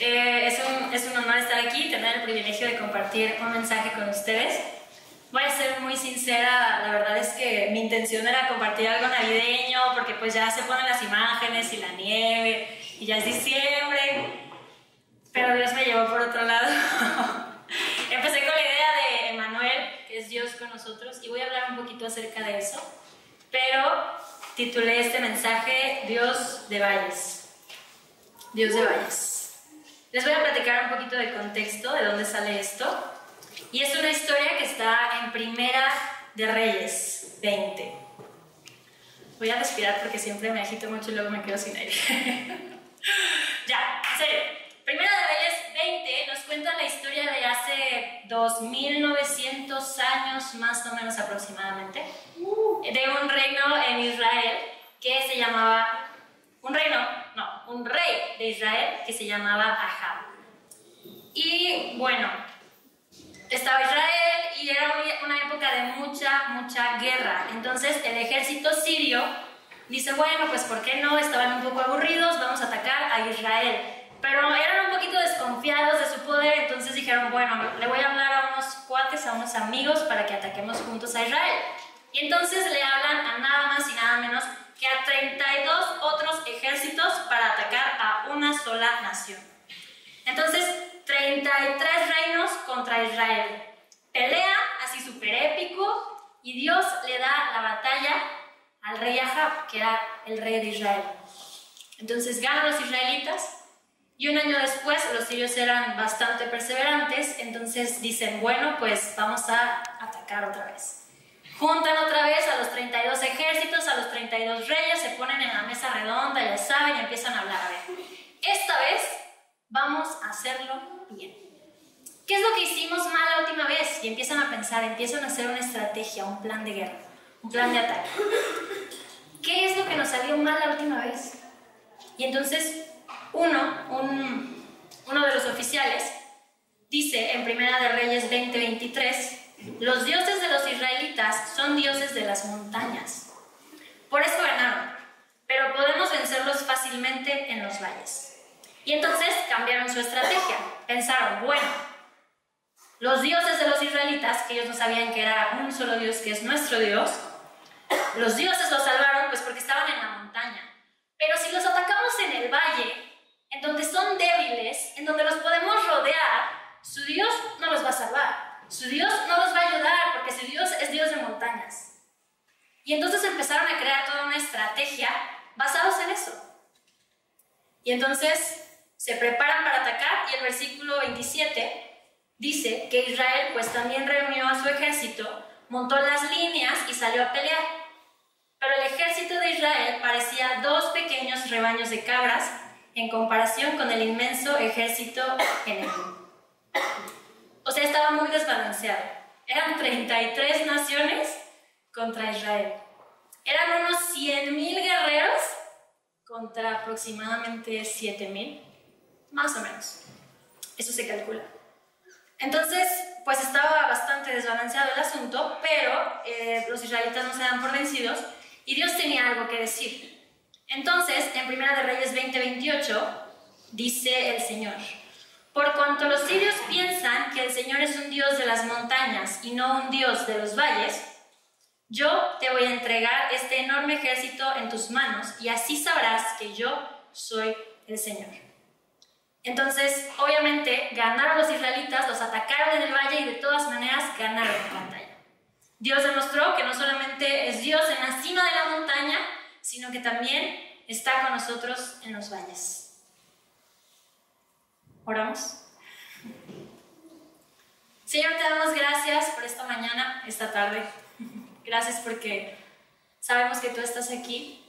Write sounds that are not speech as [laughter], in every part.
Eh, es, un, es un honor estar aquí, tener el privilegio de compartir un mensaje con ustedes. Voy a ser muy sincera, la verdad es que mi intención era compartir algo navideño, porque pues ya se ponen las imágenes y la nieve, y ya es diciembre, pero Dios me llevó por otro lado. [laughs] Empecé con la idea de Emanuel, que es Dios con nosotros, y voy a hablar un poquito acerca de eso, pero titulé este mensaje Dios de Valles. Dios de Valles. Les voy a platicar un poquito de contexto, de dónde sale esto. Y es una historia que está en Primera de Reyes 20. Voy a respirar porque siempre me agito mucho y luego me quedo sin aire. [laughs] ya, en serio. Primera de Reyes 20 nos cuenta la historia de hace 2900 años, más o menos aproximadamente, de un reino en Israel que se llamaba, un reino, no, un rey de Israel que se llamaba Ahab. Y bueno, estaba Israel y era una época de mucha, mucha guerra. Entonces el ejército sirio dice, bueno, pues ¿por qué no? Estaban un poco aburridos, vamos a atacar a Israel. Pero eran un poquito desconfiados de su poder, entonces dijeron, bueno, le voy a hablar a unos cuates, a unos amigos para que ataquemos juntos a Israel. Y entonces le hablan a nada más y nada menos que a 32 otros ejércitos para atacar a una sola nación. Entonces, 33 reinos contra Israel. Pelea así súper épico y Dios le da la batalla al rey Ahab, que era el rey de Israel. Entonces ganan los israelitas y un año después los sirios eran bastante perseverantes, entonces dicen, bueno, pues vamos a atacar otra vez. Juntan otra vez a los 32 ejércitos, a los 32 reyes, se ponen en la mesa redonda, ya saben, y empiezan a hablar. A ver, esta vez vamos a hacerlo bien. ¿Qué es lo que hicimos mal la última vez? Y empiezan a pensar, empiezan a hacer una estrategia, un plan de guerra, un plan de ataque. ¿Qué es lo que nos salió mal la última vez? Y entonces uno, uno de los oficiales, dice en Primera de Reyes 20:23, los dioses de los israelitas son dioses de las montañas. Por eso ganaron, pero podemos vencerlos fácilmente en los valles. Y entonces cambiaron su estrategia. Pensaron, bueno, los dioses de los israelitas, que ellos no sabían que era un solo Dios, que es nuestro Dios, los dioses los salvaron pues porque estaban en la montaña. Pero si los atacamos en el valle, en donde son débiles, en donde los podemos rodear, su Dios no los va a salvar. Su Dios no los va a ayudar porque su Dios es Dios de montañas. Y entonces empezaron a crear toda una estrategia basados en eso. Y entonces se preparan para atacar y el versículo 27 dice que Israel pues también reunió a su ejército, montó las líneas y salió a pelear. Pero el ejército de Israel parecía dos pequeños rebaños de cabras en comparación con el inmenso ejército enemigo. Estaba muy desbalanceado. Eran 33 naciones contra Israel. Eran unos 100.000 guerreros contra aproximadamente 7.000, más o menos. Eso se calcula. Entonces, pues estaba bastante desbalanceado el asunto, pero eh, los israelitas no se dan por vencidos y Dios tenía algo que decir. Entonces, en Primera de Reyes 20:28 dice el Señor, por cuanto los sirios piensan que el Señor es un Dios de las montañas y no un Dios de los valles, yo te voy a entregar este enorme ejército en tus manos y así sabrás que yo soy el Señor. Entonces, obviamente, ganaron los israelitas, los atacaron en el valle y de todas maneras ganaron la batalla. Dios demostró que no solamente es Dios en la cima de la montaña, sino que también está con nosotros en los valles. Oramos. Señor, te damos gracias por esta mañana, esta tarde. [laughs] Gracias porque sabemos que tú estás aquí,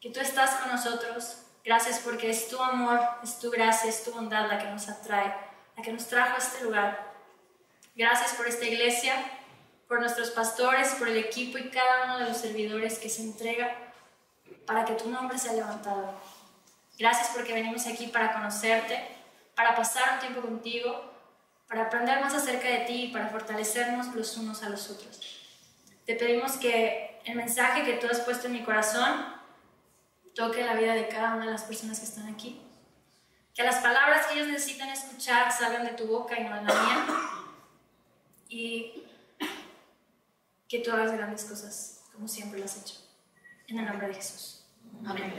que tú estás con nosotros. Gracias porque es tu amor, es tu gracia, es tu bondad la que nos atrae, la que nos trajo a este lugar. Gracias por esta iglesia, por nuestros pastores, por el equipo y cada uno de los servidores que se entrega para que tu nombre sea levantado. Gracias porque venimos aquí para conocerte, para pasar un tiempo contigo, para aprender más acerca de ti y para fortalecernos los unos a los otros. Te pedimos que el mensaje que tú has puesto en mi corazón toque la vida de cada una de las personas que están aquí. Que las palabras que ellos necesitan escuchar salgan de tu boca y no de la mía. Y que tú hagas grandes cosas, como siempre lo has hecho. En el nombre de Jesús. Amén.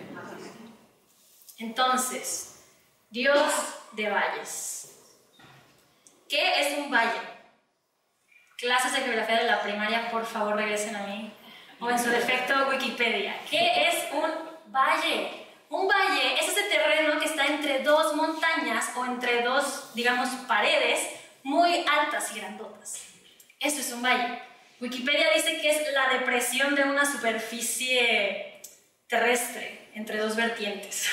Entonces, Dios de valles. ¿Qué es un valle? Clases de geografía de la primaria, por favor regresen a mí. O en su defecto, Wikipedia. ¿Qué es un valle? Un valle es ese terreno que está entre dos montañas o entre dos, digamos, paredes muy altas y grandotas. Eso es un valle. Wikipedia dice que es la depresión de una superficie terrestre entre dos vertientes.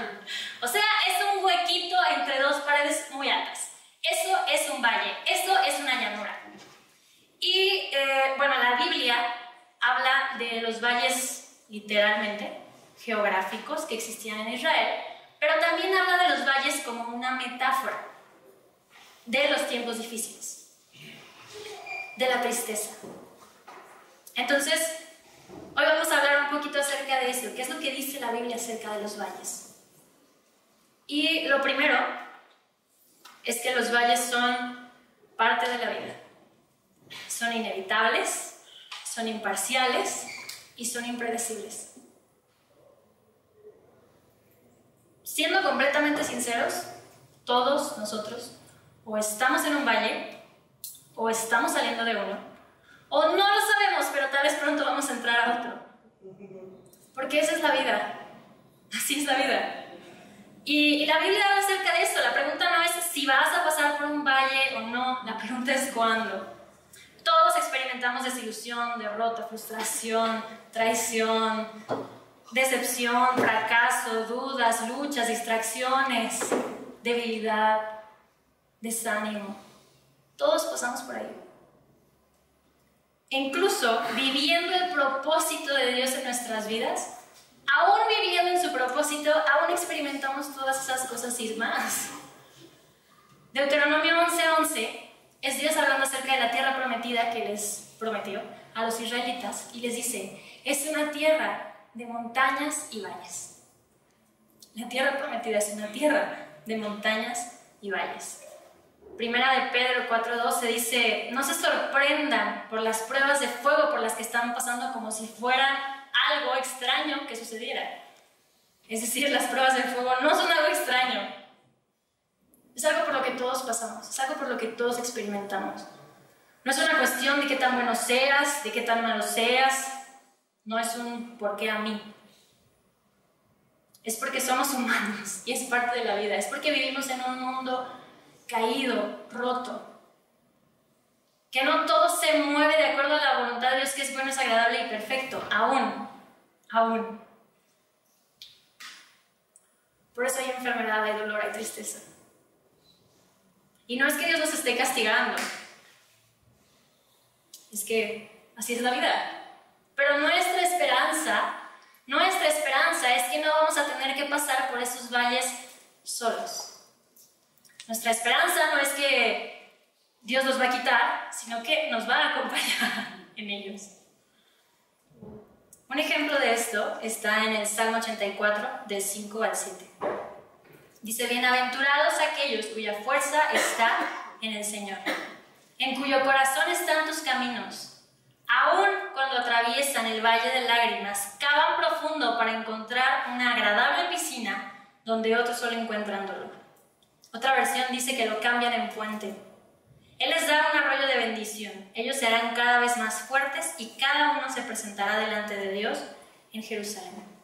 [laughs] o sea, es un huequito entre dos paredes muy altas. Eso es un valle, eso es una llanura. Y eh, bueno, la Biblia habla de los valles literalmente geográficos que existían en Israel, pero también habla de los valles como una metáfora de los tiempos difíciles, de la tristeza. Entonces, hoy vamos a hablar un poquito acerca de eso, qué es lo que dice la Biblia acerca de los valles. Y lo primero es que los valles son parte de la vida. Son inevitables, son imparciales y son impredecibles. Siendo completamente sinceros, todos nosotros o estamos en un valle o estamos saliendo de uno, o no lo sabemos, pero tal vez pronto vamos a entrar a otro. Porque esa es la vida. Así es la vida. Y, la Biblia habla acerca de eso. La pregunta no es si vas a pasar por un valle o no, la pregunta es cuándo. Todos experimentamos desilusión, derrota, frustración, traición, decepción, fracaso, dudas, luchas, distracciones, debilidad, desánimo. Todos pasamos por ahí. Incluso viviendo el propósito de Dios en nuestras vidas, aún viviendo en su propósito, aún experimentamos todas esas cosas y más. Deuteronomio 11:11 es Dios hablando acerca de la tierra prometida que les prometió a los israelitas y les dice, es una tierra de montañas y valles. La tierra prometida es una tierra de montañas y valles. Primera de Pedro 4:12 dice, no se sorprendan por las pruebas de fuego por las que están pasando como si fueran algo extraño que sucediera. Es decir, las pruebas de fuego no son algo extraño. Es algo por lo que todos pasamos, es algo por lo que todos experimentamos. No es una cuestión de qué tan bueno seas, de qué tan malo seas, no es un por qué a mí. Es porque somos humanos y es parte de la vida, es porque vivimos en un mundo caído, roto, que no todo se mueve de acuerdo a la voluntad de Dios que es bueno, es agradable y perfecto, aún, aún. Por eso hay enfermedad, hay dolor, hay tristeza. Y no es que Dios nos esté castigando, es que así es la vida. Pero nuestra esperanza, nuestra esperanza es que no vamos a tener que pasar por esos valles solos. Nuestra esperanza no es que Dios los va a quitar, sino que nos va a acompañar [laughs] en ellos. Un ejemplo de esto está en el Salmo 84, de 5 al 7. Dice, bienaventurados aquellos cuya fuerza está en el Señor, en cuyo corazón están tus caminos. Aún cuando atraviesan el valle de lágrimas, cavan profundo para encontrar una agradable piscina donde otros solo encuentran dolor. Otra versión dice que lo cambian en puente él les da un arroyo de bendición. Ellos serán cada vez más fuertes y cada uno se presentará delante de Dios en Jerusalén.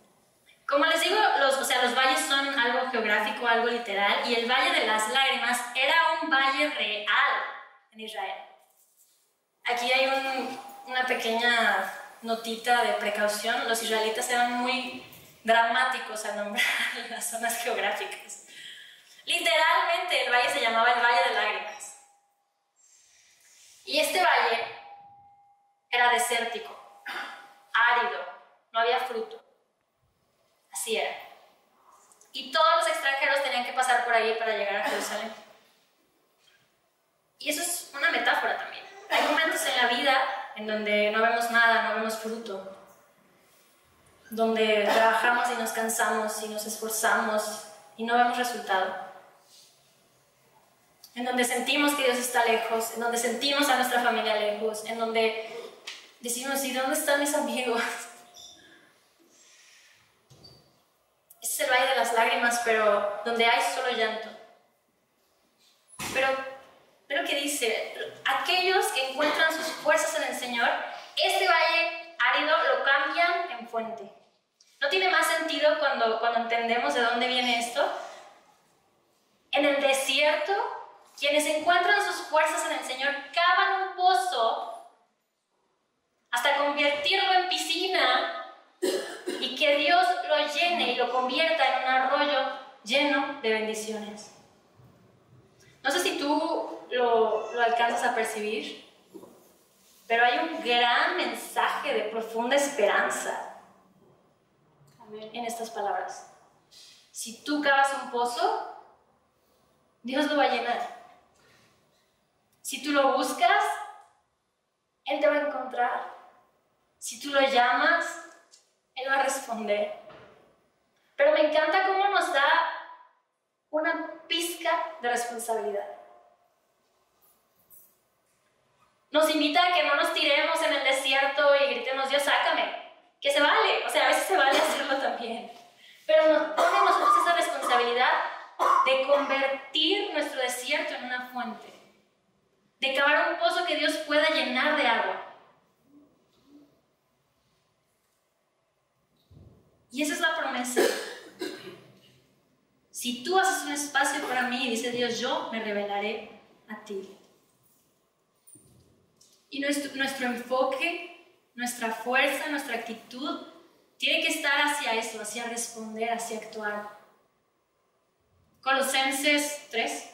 Como les digo, los, o sea, los valles son algo geográfico, algo literal, y el Valle de las Lágrimas era un valle real en Israel. Aquí hay una pequeña notita de precaución. Los israelitas eran muy dramáticos al nombrar [laughs] las zonas geográficas. Literalmente el valle se llamaba el Valle de Lágrimas. Y este valle era desértico, árido, no había fruto. Así era. Y todos los extranjeros tenían que pasar por ahí para llegar a Jerusalén. Y eso es una metáfora también. Hay momentos en la vida en donde no vemos nada, no vemos fruto, donde trabajamos y nos cansamos y nos esforzamos y no vemos resultado. En donde sentimos que Dios está lejos, en donde sentimos a nuestra familia lejos, en donde decimos, ¿y dónde están mis amigos? es el valle de las lágrimas, pero donde hay solo llanto. Pero, pero que dice, aquellos que encuentran sus fuerzas en el Señor, este valle árido lo cambian en fuente. ¿No tiene más sentido cuando, cuando entendemos de dónde viene esto? En el desierto, quienes encuentran sus fuerzas en el Señor cavan un pozo hasta convertirlo en piscina y que Dios lo llene y lo convierta en un arroyo lleno de bendiciones. No sé si tú lo, lo alcanzas a percibir, pero hay un gran mensaje de profunda esperanza en estas palabras. Si tú cavas un pozo, Dios lo va a llenar. Si tú lo buscas, Él te va a encontrar. Si tú lo llamas, Él va a responder. Pero me encanta cómo nos da una pizca de responsabilidad. Nos invita a que no nos tiremos en el desierto y gritemos, Dios, sácame que se vale, o sea, a veces se vale [laughs] hacerlo también, pero nos pone nosotros esa responsabilidad de convertir nuestro desierto en una fuente, de cavar un pozo que Dios pueda llenar de agua. Y esa es la promesa. Si tú haces un espacio para mí, dice Dios, yo me revelaré a ti. Y nuestro, enfoque nuestra fuerza, nuestra actitud tiene que estar hacia eso, hacia responder, hacia actuar. Colosenses 3.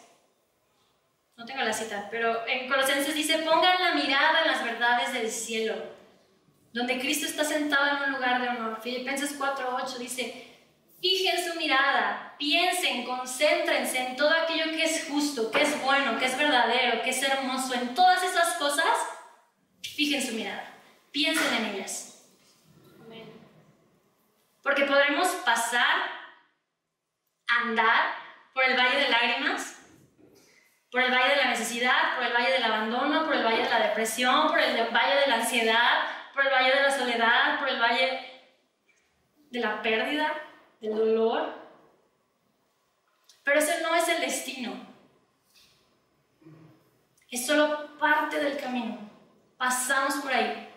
No tengo la cita, pero en Colosenses dice, pongan la mirada en las verdades del cielo, donde Cristo está sentado en un lugar de honor. Filipenses 4.8 dice, fijen su mirada, piensen, concéntrense en todo aquello que es justo, que es bueno, que es verdadero, que es hermoso, en todas esas cosas, fijen su mirada. Piensen en ellas. Porque podremos pasar, andar por el valle de lágrimas, por el valle de la necesidad, por el valle del abandono, por el valle de la depresión, por el valle de la ansiedad, por el valle de la soledad, por el valle de la pérdida, del dolor. Pero ese no es el destino. Es solo parte del camino. Pasamos por ahí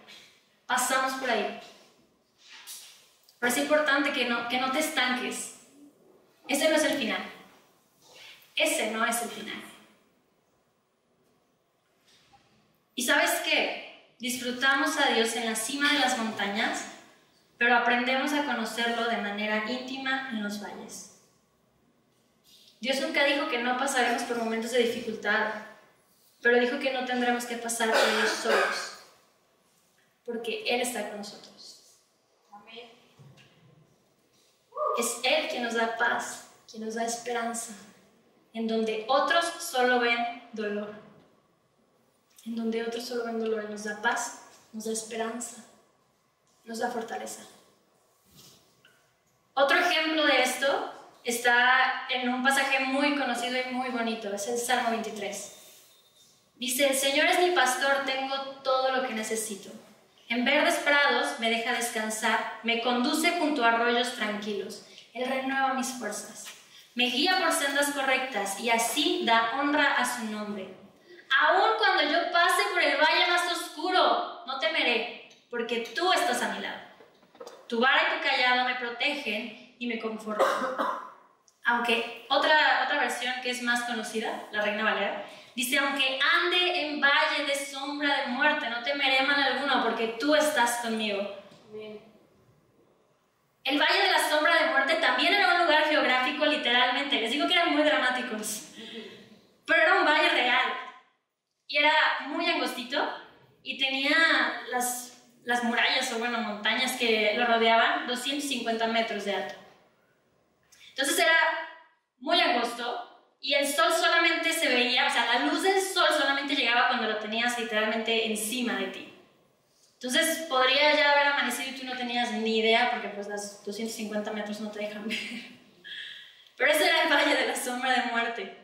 pasamos por ahí. Pero es importante que no, que no te estanques. Ese no es el final. Ese no es el final. ¿Y sabes qué? Disfrutamos a Dios en la cima de las montañas, pero aprendemos a conocerlo de manera íntima en los valles. Dios nunca dijo que no pasaremos por momentos de dificultad, pero dijo que no tendremos que pasar por ellos solos porque Él está con nosotros. Amén. Es Él quien nos da paz, quien nos da esperanza, en donde otros solo ven dolor. En donde otros solo ven dolor, nos da paz, nos da esperanza, nos da fortaleza. Otro ejemplo de esto está en un pasaje muy conocido y muy bonito, es el Salmo 23. Dice, Señor es mi pastor, tengo todo lo que necesito. En verdes prados me deja descansar, me conduce junto a arroyos tranquilos. Él renueva mis fuerzas. Me guía por sendas correctas y así da honra a su nombre. Aun cuando yo pase por el valle más oscuro, no temeré, porque tú estás a mi lado. Tu vara y tu callado me protegen y me confortan. Aunque otra, otra versión que es más conocida, la Reina Valera, Dice, aunque ande en valle de sombra de muerte, no temeré mal alguno, porque tú estás conmigo. El valle de la sombra de muerte también era un lugar geográfico literalmente. Les digo que eran muy dramáticos. Pero era un valle real. Y era muy angostito y tenía las, las murallas o bueno, montañas que lo rodeaban 250 metros de alto. Entonces era muy angosto, y el sol solamente se veía, o sea, la luz del sol solamente llegaba cuando lo tenías literalmente encima de ti. Entonces podría ya haber amanecido y tú no tenías ni idea porque pues las 250 metros no te dejan [laughs] ver. Pero ese era el valle de la sombra de muerte.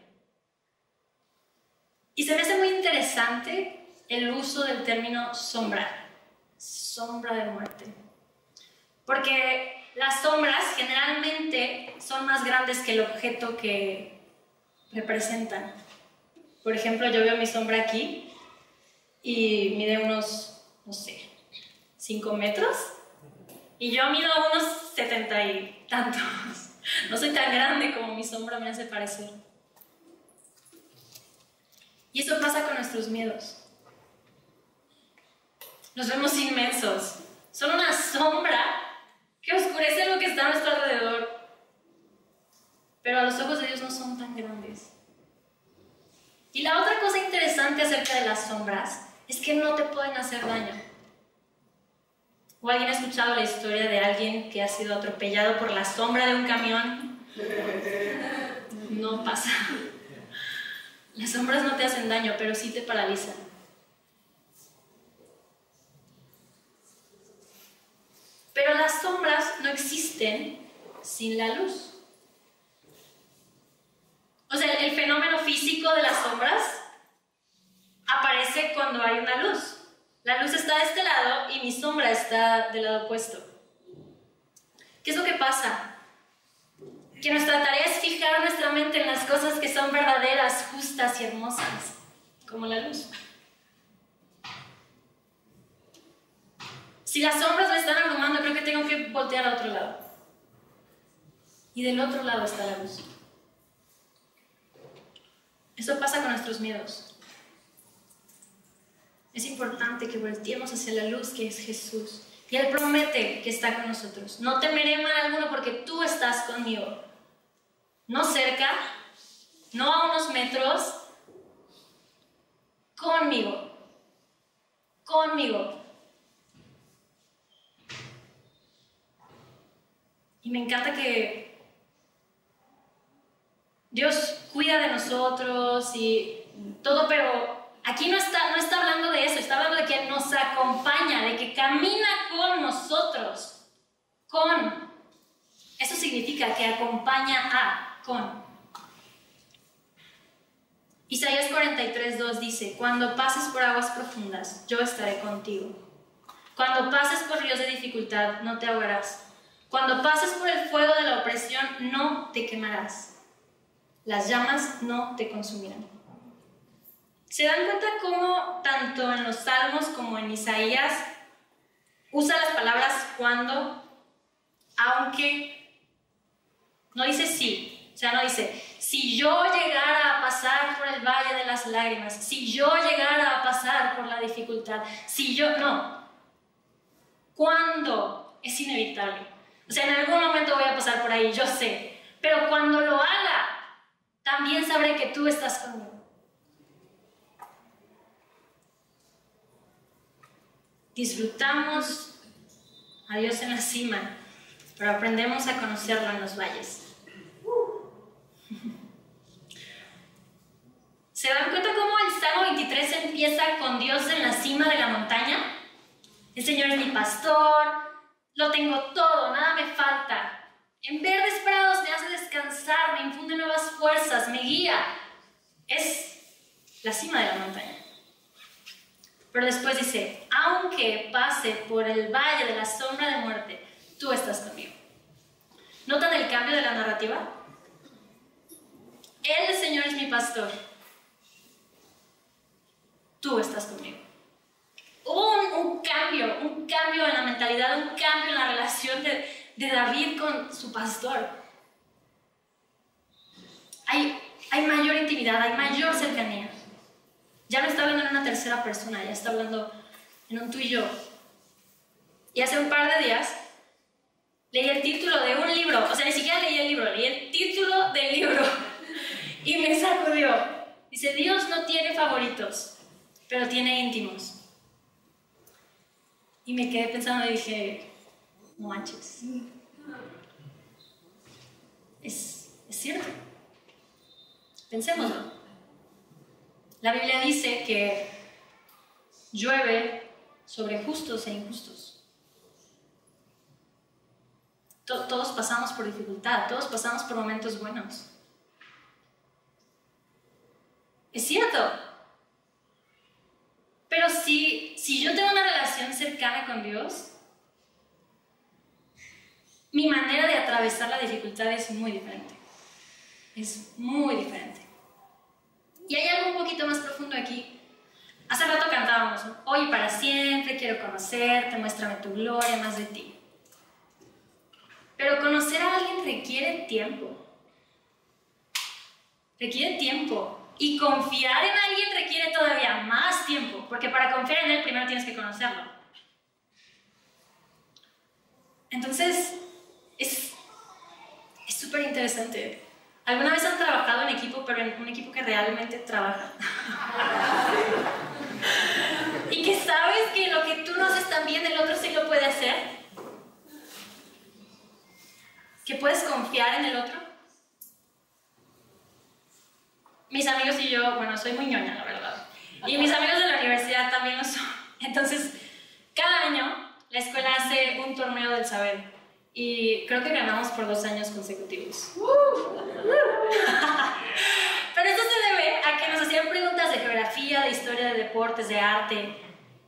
Y se me hace muy interesante el uso del término sombra, sombra de muerte. Porque las sombras generalmente son más grandes que el objeto que representan. Por ejemplo, yo veo mi sombra aquí y mide unos, no sé, 5 metros. Y yo mido unos 70 y tantos. [laughs] No soy tan grande como mi sombra me hace parecer. Y eso pasa con nuestros miedos. Nos vemos inmensos. Son una sombra que oscurece lo que está a nuestro alrededor. Pero a los ojos de Dios no son tan grandes. Y la otra cosa interesante acerca de las sombras es que no te pueden hacer daño. ¿O alguien ha escuchado la historia de alguien que ha sido atropellado por la sombra de un camión? No pasa. Las sombras no te hacen daño, pero sí te paralizan. Pero las sombras no existen sin la luz. O sea, el fenómeno físico de las sombras aparece cuando hay una luz. La luz está de este lado y mi sombra está del lado opuesto. ¿Qué es lo que pasa? Que nuestra tarea es fijar nuestra mente en las cosas que son verdaderas, justas y hermosas, como la luz. Si las sombras me están abrumando, creo que tengo que voltear a otro lado. Y del otro lado está la luz. Eso pasa con nuestros miedos. Es importante que volteemos hacia la luz que es Jesús. Y Él promete que está con nosotros. No temeré mal alguno porque tú estás conmigo. No cerca, no a unos metros, conmigo. Conmigo. Y me encanta que Dios cuida de nosotros y todo, pero aquí no está, no está hablando de eso, está hablando de que nos acompaña, de que camina con nosotros, con. Eso significa que acompaña a, con. Isaías 43, dice, cuando pases por aguas profundas, yo estaré contigo. Cuando pases por ríos de dificultad, no te ahogarás. Cuando pases por el fuego de la opresión, no te quemarás las llamas no te consumirán. ¿Se dan cuenta cómo tanto en los Salmos como en Isaías usa las palabras cuando, aunque, no dice sí, sea, no dice, si yo llegara a pasar por el valle de las lágrimas, si yo llegara a pasar por la dificultad, si yo, no, cuando es inevitable. O sea, en algún momento voy a pasar por ahí, yo sé, pero cuando lo haga, también sabré que tú estás conmigo. Disfrutamos a Dios en la cima, pero aprendemos a conocerlo en los valles. ¿Se dan cuenta cómo el Salmo 23 empieza con Dios en la cima de la montaña? El Señor es mi pastor, lo tengo todo, nada me falta. En verdes prados me hace descansar, me infunde nuevas fuerzas, me guía. Es la cima de la montaña. Pero después dice, aunque pase por el valle de la sombra de muerte, tú estás conmigo. ¿Notan el cambio de la narrativa? El Señor, es mi pastor. Tú estás conmigo. Hubo un, un, cambio, un cambio en la mentalidad, un cambio en la relación de, de David con su pastor. Hay, hay mayor intimidad, hay mayor cercanía. Ya no está hablando en una tercera persona, ya está hablando en un tú y yo. Y hace un par de días leí el título de un libro, o sea, ni siquiera leí el libro, leí el título del libro [laughs] y me sacudió. Dice, Dios no tiene favoritos, pero tiene íntimos. Y me quedé pensando y dije, no manches. Es, es cierto. Pensémoslo. La Biblia dice que llueve sobre justos e injustos. todos pasamos por dificultad, todos pasamos por momentos buenos. Es cierto. Pero si, si yo tengo una relación cercana con Dios, mi manera de atravesar la dificultad es muy diferente. Es muy diferente. Y hay algo un poquito más profundo aquí. Hace rato cantábamos, hoy para siempre quiero conocerte, muéstrame tu gloria, más de ti. Pero conocer a alguien requiere tiempo. Requiere tiempo. Y confiar en alguien requiere todavía más tiempo, porque para confiar en él primero tienes que conocerlo. Entonces, es súper interesante. ¿Alguna vez has trabajado en equipo, pero en un equipo que realmente trabaja? [laughs] y que sabes que lo que tú no haces tan bien, el otro sí lo puede hacer. Que puedes confiar en el otro. Mis amigos y yo, bueno, soy muy ñoña, la verdad. Y mis amigos de la universidad también lo son. [laughs] Entonces, cada año la escuela hace un torneo del saber y creo que ganamos por dos años consecutivos. [laughs] Pero esto se debe a que nos hacían preguntas de geografía, de historia, de deportes, de arte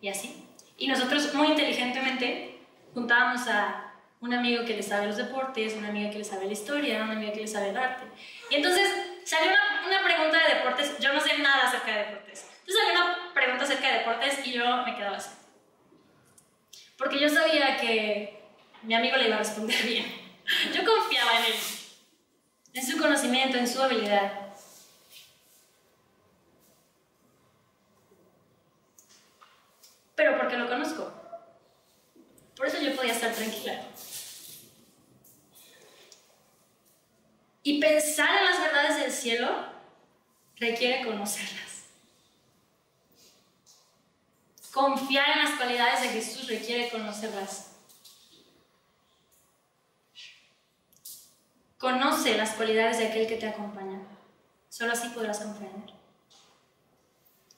y así. Y nosotros muy inteligentemente juntábamos a un amigo que le sabe los deportes, una amiga que le sabe la historia, una amiga que le sabe el arte. Y entonces salió una, pregunta de deportes, yo no sé nada acerca de deportes. Entonces salió una pregunta acerca de deportes y yo me quedaba así. Porque yo sabía que mi amigo le iba a responder bien. [laughs] Yo confiaba en él, en su conocimiento, en su habilidad. Pero porque lo conozco. Por eso yo podía estar tranquila. Y pensar en las verdades del cielo requiere conocerlas. Confiar en las cualidades de Jesús requiere conocerlas. Conoce las cualidades de aquel que te acompaña. Solo así podrás él.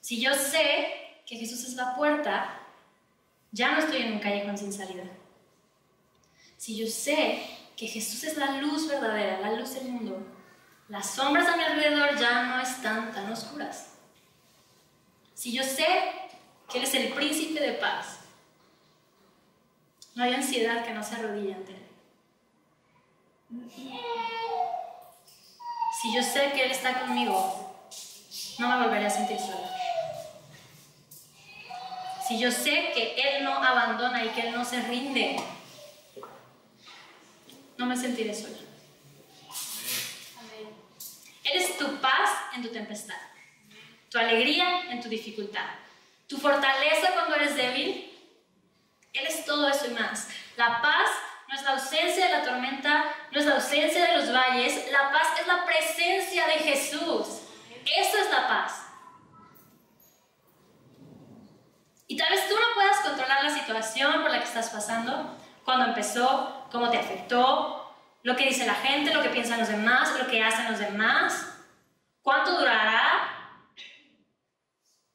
Si yo sé que Jesús es la puerta, ya no estoy en un callejón sin salida. Si yo sé que Jesús es la luz verdadera, la luz del mundo, las sombras a mi alrededor ya no están tan oscuras. Si yo sé que Él es el príncipe de paz, no hay ansiedad que no se arrodille ante Él. Si yo sé que Él está conmigo, no me volveré a sentir sola. Si yo sé que Él no abandona y que Él no se rinde, no me sentiré sola. Él es tu paz en tu tempestad, tu alegría en tu dificultad, tu fortaleza cuando eres débil. Él es todo eso y más. La paz no es la ausencia de la tormenta, no es la ausencia de los valles, la paz es la presencia de Jesús. Eso es la paz. Y tal vez tú no puedas controlar la situación por la que estás pasando, cuando empezó, cómo te afectó, lo que dice la gente, lo que piensan los demás, lo que hacen los demás, cuánto durará.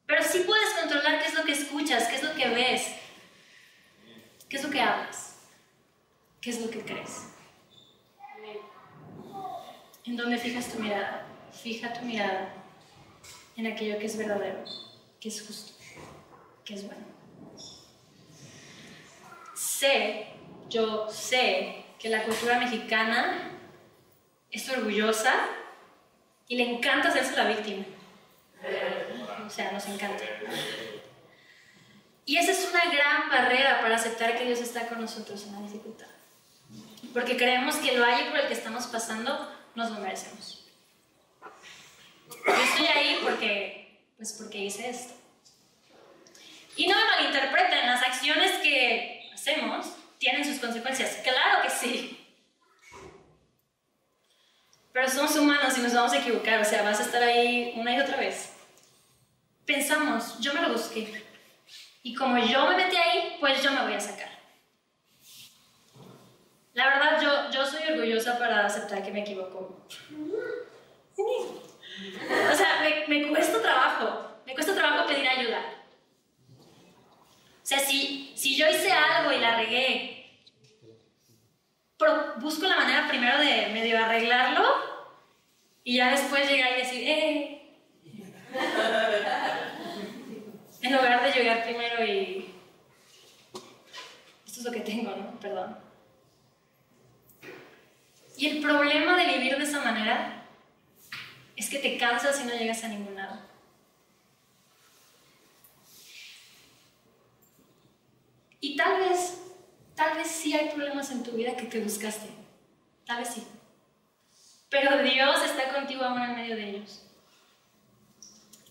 Pero sí puedes controlar qué es lo que escuchas, qué es lo que ves, qué es lo que hablas. ¿Qué es lo que crees? ¿En dónde fijas tu mirada? Fija tu mirada en aquello que es verdadero, que es justo, que es bueno. Sé, yo sé que la cultura mexicana es orgullosa y le encanta hacerse la víctima. O sea, nos encanta. Y esa es una gran barrera para aceptar que Dios está con nosotros en la dificultad porque creemos que el valle por el que estamos pasando nos lo merecemos. Yo estoy ahí porque, pues porque hice esto. Y no me malinterpreten, las acciones que hacemos tienen sus consecuencias. Claro que sí. Pero somos humanos y nos vamos a equivocar, o sea, vas a estar ahí una y otra vez. Pensamos, yo me lo busqué. Y como yo me metí ahí, pues yo me voy a sacar. La verdad, yo, yo soy orgullosa para aceptar que me equivoco. O sea, me, me cuesta trabajo, me cuesta trabajo pedir ayuda. O sea, si, si yo hice algo y la regué, busco la manera primero de medio arreglarlo y ya después llegar y decir, ¡eh! [laughs] en lugar de llegar primero y. Esto es lo que tengo, ¿no? Perdón. Y el problema de vivir de esa manera es que te cansas y no llegas a ningún lado. Y tal vez, tal vez sí hay problemas en tu vida que te buscaste. Tal vez sí. Pero Dios está contigo aún en medio de ellos.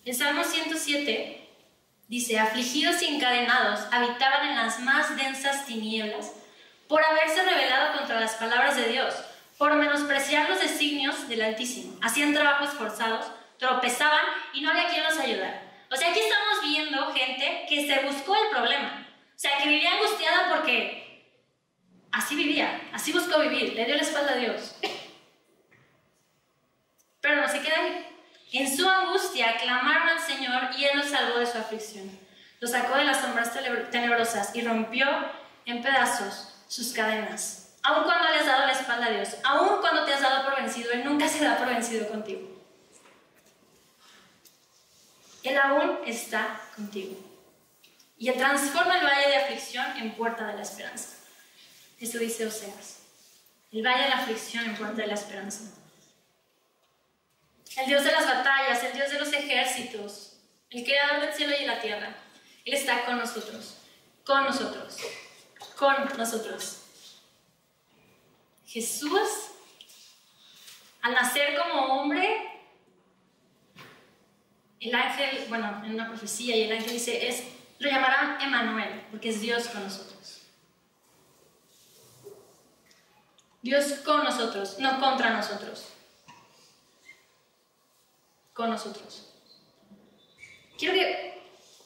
El Salmo 107 dice, afligidos y encadenados habitaban en las más densas tinieblas por haberse rebelado contra las palabras de Dios, por menospreciar los designios del Altísimo. Hacían trabajos forzados, tropezaban y no había quien los ayudara. O sea, aquí estamos viendo gente que se buscó el problema. O sea, que vivía angustiada porque así vivía, así buscó vivir, le dio la espalda a Dios. Pero no se queda ahí. En su angustia clamaron al Señor y Él los salvó de su aflicción. Los sacó de las sombras tenebrosas y rompió en pedazos sus cadenas. Aun cuando le has dado la espalda a Dios, aun cuando te has dado por vencido, Él nunca se da por vencido contigo. Él aún está contigo. Y Él transforma el valle de aflicción en puerta de la esperanza. Eso dice Oseas. El valle de la aflicción en puerta de la esperanza el Dios de las batallas, el Dios de los ejércitos, el creador del cielo y la tierra. Él está con nosotros, con nosotros, con nosotros. Jesús, al nacer como hombre, el ángel, bueno, en una profecía, y el ángel dice, es, lo llamarán Emanuel, porque es Dios con nosotros. Dios con nosotros, no contra nosotros con nosotros. Quiero que,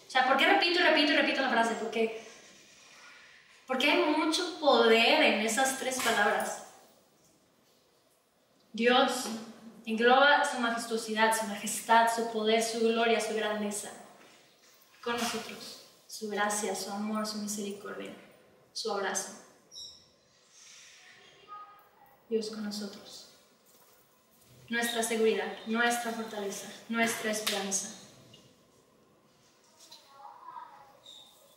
o sea, ¿por qué repito y repito y repito la frase? Porque, porque hay mucho poder en esas tres palabras. Dios engloba su majestuosidad, su majestad, su poder, su gloria, su grandeza con nosotros. Su gracia, su amor, su misericordia, su abrazo. Dios con nosotros nuestra seguridad, nuestra fortaleza, nuestra esperanza.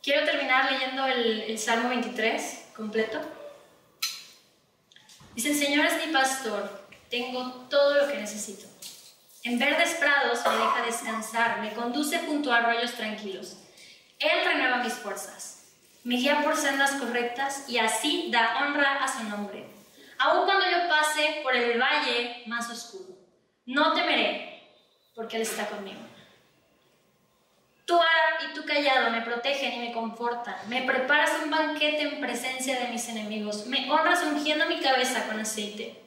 Quiero terminar leyendo el, Salmo 23 completo. Dice, el Señor es mi pastor, tengo todo lo que necesito. En verdes prados me deja descansar, me conduce junto a arroyos tranquilos. Él renueva mis fuerzas, me guía por sendas correctas y así da honra a su nombre aun cuando yo pase por el valle más oscuro. No temeré, porque Él está conmigo. Tu ara y tu callado me protegen y me confortan. Me preparas un banquete en presencia de mis enemigos. Me honras ungiendo mi cabeza con aceite.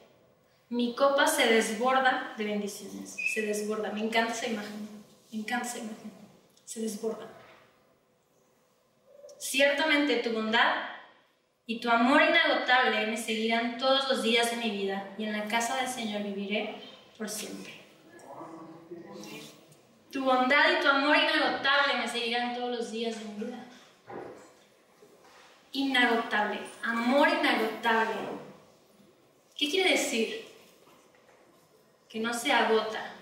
Mi copa se desborda de bendiciones. Se desborda. Me encanta esa imagen. Me encanta esa imagen. Se desborda. Ciertamente tu bondad y tu amor inagotable me seguirán todos los días de mi vida, y en la casa del Señor viviré por siempre. Tu bondad y tu amor inagotable me seguirán todos los días de mi vida. Inagotable, amor inagotable. ¿Qué quiere decir? Que no se agota,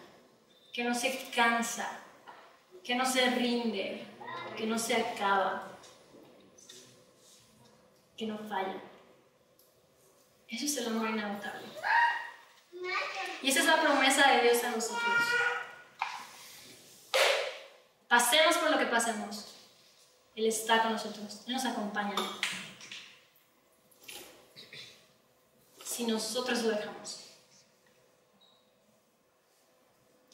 que no se cansa, que no se rinde, que no se acaba que no falla. Eso es el amor inagotable. Y esa es la promesa de Dios a nosotros. Pasemos por lo que pasemos. Él está con nosotros, Él nos acompaña. Si nosotros lo dejamos.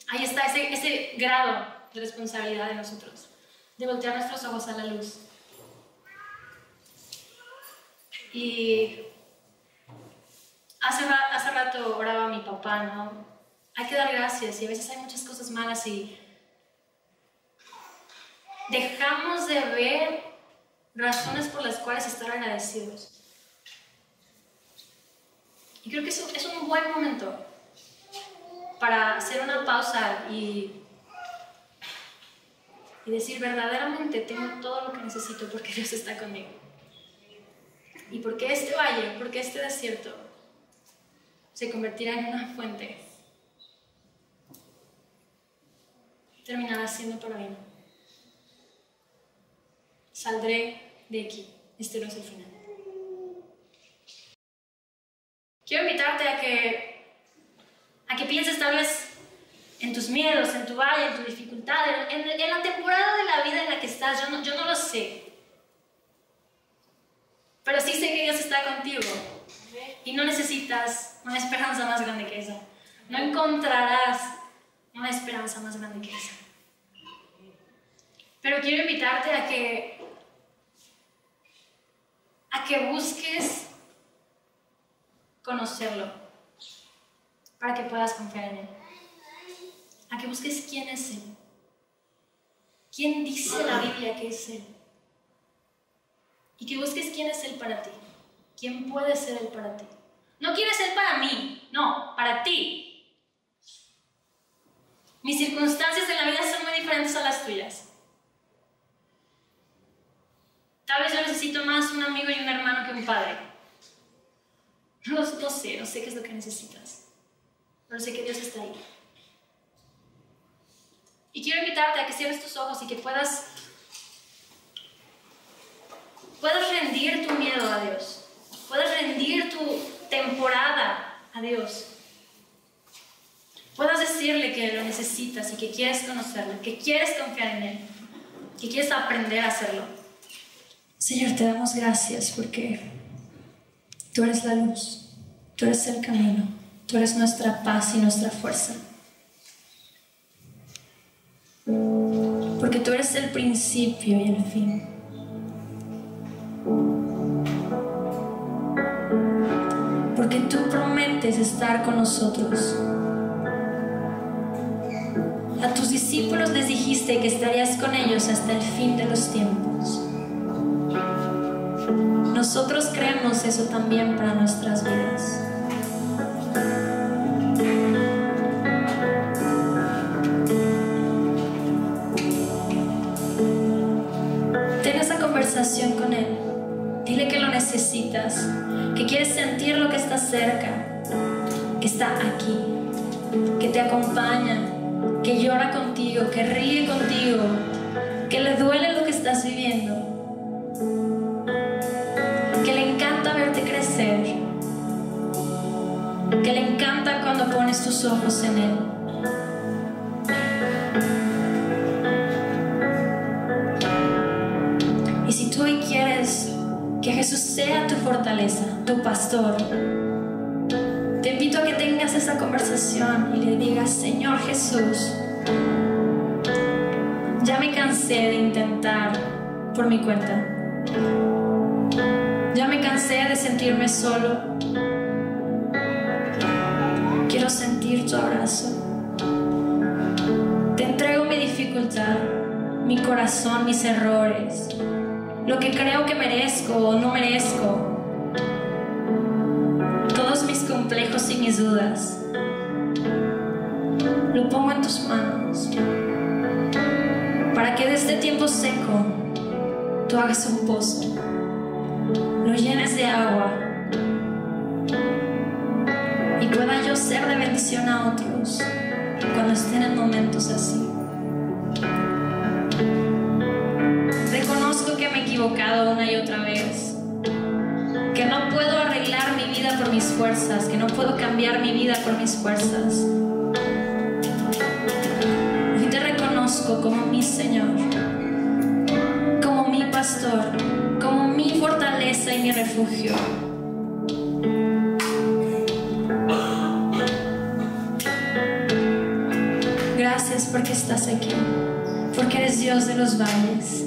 Ahí está ese, ese grado de responsabilidad de nosotros, de voltear nuestros ojos a la luz y hace, rato oraba mi papá, ¿no? Hay que dar gracias y a veces hay muchas cosas malas y dejamos de ver razones por las cuales estar agradecidos. Y creo que es un, es un buen momento para hacer una pausa y decir verdaderamente tengo todo lo que necesito porque Dios está conmigo y porque este valle, porque este desierto se convertirá en una fuente, terminará siendo para mí. Saldré de aquí. Este no es el final. Quiero invitarte a que, a que pienses tal vez en tus miedos, en tu valle, en tu dificultad, en, en la temporada de la vida en la que estás. Yo no, yo no lo sé. Pero sí sé que Dios está contigo. Y no necesitas una esperanza más grande que esa. No encontrarás una esperanza más grande que esa. Pero quiero invitarte a que a que busques conocerlo para que puedas confiar en él. A que busques quién es él. ¿Quién dice la Biblia que es él? Y que busques quién es él para ti. ¿Quién puede ser él para ti? No quiere ser para mí, no, para ti. Mis circunstancias en la vida son muy diferentes a las tuyas. Tal vez yo necesito más un amigo y un hermano que un padre. No, no sé, no sé qué es lo que necesitas. Pero sé que Dios está ahí. Y quiero invitarte a que cierres tus ojos y que puedas puedas rendir tu miedo a Dios. Puedas rendir tu temporada a Dios. Puedas decirle que lo necesitas y que quieres conocerlo, que quieres confiar en Él, que quieres aprender a hacerlo. Señor, te damos gracias porque tú eres la luz, tú eres el camino, tú eres nuestra paz y nuestra fuerza. Porque tú eres el principio y el fin. Porque tú prometes estar con nosotros. A tus discípulos les dijiste que estarías con ellos hasta el fin de los tiempos. Nosotros creemos eso también para nuestras vidas. Ten esa conversación con Él. Dile que lo necesitas, que quieres sentir lo que está cerca, que está aquí, que te acompaña, que llora contigo, que ríe contigo, que le duele lo que estás viviendo que le encanta cuando pones tus ojos en Él. Fortaleza, tu pastor, te invito a que tengas esa conversación y le digas, Señor Jesús, ya me cansé de intentar por mi cuenta. Ya me cansé de sentirme solo. Quiero sentir tu abrazo. Te entrego mi dificultad, mi corazón, mis errores, lo que creo que merezco o no merezco, mis dudas. Lo pongo en tus manos para que de este tiempo seco tú hagas un pozo lo llenes de agua y pueda yo ser de bendición a otros cuando estén en momentos así. Reconozco que me he equivocado una y otra vez, fuerzas, que no puedo cambiar mi vida por mis fuerzas. Y te reconozco como mi Señor, como mi pastor como mi fortaleza y mi refugio. Gracias porque estás aquí, porque eres Dios de los valles,